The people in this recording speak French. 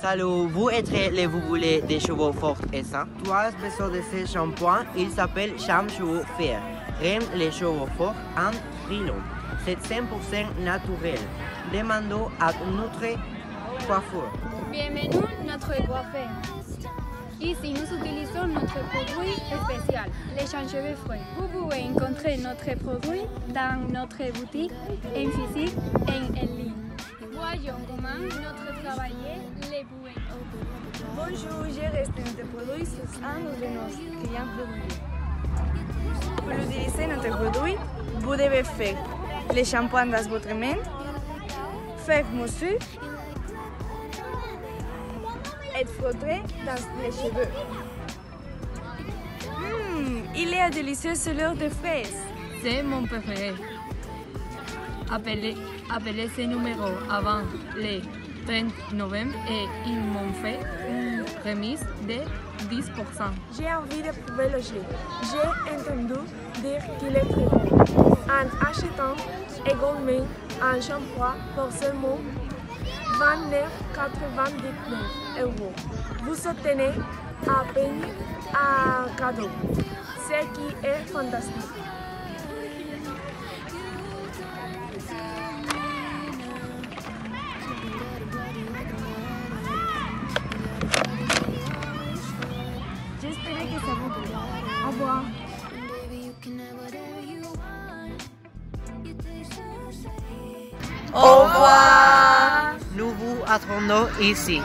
Salut, vous êtes les vous voulez des cheveux forts et sains as besoin de ce shampoing, il s'appelle Cham Cheveux Fer. Rend les cheveux forts en trilon. C'est 100% naturel. Demandons à notre coiffeur. Bienvenue notre coiffeur. Ici, nous utilisons notre produit spécial, les cheveux frais. Vous pouvez rencontrer notre produit dans notre boutique, en physique et en ligne. Voyons comment notre travail les pouvez. Bonjour, je reste notre produit sur un de nos clients réguliers. Pour utiliser notre produit, vous devez faire le shampoing dans votre main, faire moussu et frotter dans les cheveux. Mmh, il est délicieux l'heure de fraises. C'est mon préféré. Appelez, appelez ce numéro avant le 30 novembre et ils m'ont fait une remise de 10%. J'ai envie de prouver le gelé. J'ai entendu dire qu'il est très bon. En achetant également un shampoing pour seulement 29,99 euros. Vous obtenez à peine un cadeau, ce qui est fantastique. J'espère que ça vous plaît. Au revoir. Au revoir Nous vous attendons ici.